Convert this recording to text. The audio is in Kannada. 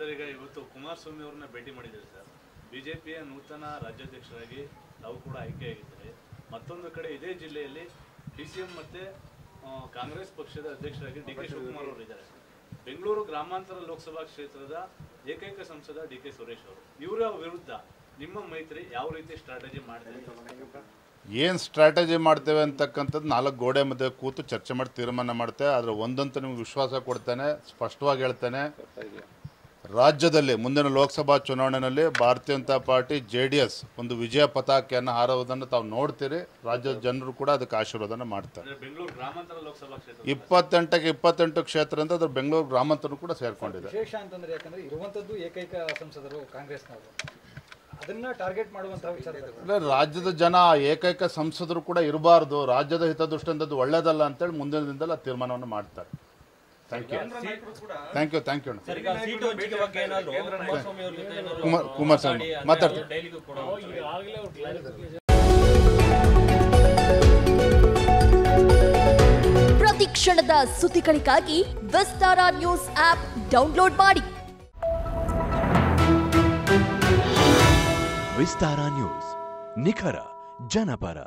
ಸರ್ ಈಗ ಇವತ್ತು ಕುಮಾರಸ್ವಾಮಿ ಅವ್ರನ್ನ ಭೇಟಿ ಮಾಡಿದ್ದೀರಿ ಸರ್. ಬಿಜೆಪಿಯ ನೂತನ ರಾಜ್ಯಾಧ್ಯಕ್ಷರಾಗಿ ತಾವು ಕೂಡ ಆಯ್ಕೆಯಾಗಿದ್ದಾರೆ. ಮತ್ತೊಂದು ಕಡೆ ಇದೇ ಜಿಲ್ಲೆಯಲ್ಲಿ ಡಿ ಸಿ ಎಂ ಮತ್ತೆ ಕಾಂಗ್ರೆಸ್ ಪಕ್ಷದ ಅಧ್ಯಕ್ಷರಾಗಿ ಡಿ ಕೆ ಶಿವಕುಮಾರ್ ಅವರು ಇದ್ದಾರೆ. ಬೆಂಗಳೂರು ಗ್ರಾಮಾಂತರ ಲೋಕಸಭಾ ಕ್ಷೇತ್ರದ ಏಕೈಕ ಸಂಸದ ಡಿ ಕೆ ಸುರೇಶ್ ಅವರು. ಇವರ ವಿರುದ್ಧ ನಿಮ್ಮ ಮೈತ್ರಿ ಯಾವ ರೀತಿ ಸ್ಟ್ರಾಟಜಿ ಮಾಡಿದೆ ಏನು ಸ್ಟ್ರಾಟಜಿ ಮಾಡ್ತೇವೆ ಅಂತಕ್ಕಂಥದ್ದು ನಾಲ್ಕು ಗೋಡೆ ಮಧ್ಯೆ ಕೂತು ಚರ್ಚೆ ಮಾಡಿ ತೀರ್ಮಾನ ಮಾಡ್ತೇವೆ ಆದರೆ ಒಂದಂತೂ ನಿಮ್ಗೆ ವಿಶ್ವಾಸ ಕೊಡ್ತೇನೆ, ಸ್ಪಷ್ಟವಾಗಿ ಹೇಳ್ತೇನೆ. ರಾಜ್ಯದಲ್ಲಿ ಮುಂದಿನ ಲೋಕಸಭಾ ಚುನಾವಣೆಯಲ್ಲಿ Bharatiya Janata Party J D S ಒಂದು ವಿಜಯ ಪತಾಕೆಯನ್ನು ಹಾರೋದನ್ನು ತಾವು ನೋಡ್ತೀರಿ. ರಾಜ್ಯದ ಜನರು ಕೂಡ ಅದಕ್ಕೆ ಆಶೀರ್ವಾದನ ಮಾಡ್ತಾರೆ. ಅಂದ್ರೆ ಬೆಂಗಳೂರು ಗ್ರಾಮಾಂತರ ಲೋಕಸಭಾ ಕ್ಷೇತ್ರ. ಇಪ್ಪತ್ತೆಂಟಕ್ಕೆ ಇಪ್ಪತ್ತೆಂಟು ಕ್ಷೇತ್ರ ಅಂತ ಅದ್ರ ಬೆಂಗಳೂರು ಗ್ರಾಮಾಂತರ ಕೂಡ ಸೇರ್ಕೊಂಡಿದೆ. ವಿಶೇಷ ಅಂತಂದ್ರೆ ಯಾಕಂದ್ರೆ ಇರುವಂತದ್ದು ಏಕೈಕ ಸಂಸದರು ಕಾಂಗ್ರೆಸ್ನವರು. ಅದನ್ನ ಟಾರ್ಗೆಟ್ ಮಾಡುವಂತಹ ವಿಚಾರದಲ್ಲಿ. ಅಂದ್ರೆ ರಾಜ್ಯದ ಜನ ಏಕೈಕ ಸಂಸದರು ಕೂಡ ಇರಬಾರ್ದು. ರಾಜ್ಯದ ಹಿತದೃಷ್ಟಿಯಿಂದ ಅದು ಒಳ್ಳೇದಲ್ಲ ಅಂತೇಳಿ ಮುಂದಿನ ದಿನದಲ್ಲಿ ಆ ತೀರ್ಮಾನವನ್ನು ಮಾಡ್ತಾರೆ. Thank you thank you thank you sir ಈಗ ಸೀಟು ಹಂಚಿಕೆ ಬಗ್ಗೆ ಏನಾದ್ರು ಕುಮಾರಸ್ವಾಮಿ ಅವ್ರ ಜೊತೆ ಏನಾದ್ರು ಕುಮಾರ್ ಕುಮಾರಸ್ವಾಮಿ ಮಾತಾಡಿ ಮಾತಾಡ್ತೀನಿ ಡೈಲಿಗೂ ಕೊಡೋ ಪ್ರತಿ ಕ್ಷಣದ ಸುದ್ದಿಗಳಿಗಾಗಿ ವಿಸ್ತಾರ ನ್ಯೂಸ್ ಆಪ್ ಡೌನ್ಲೋಡ್ ಮಾಡಿ. ವಿಸ್ತಾರ ನ್ಯೂಸ್ ನಿಖರ ಜನಪರ.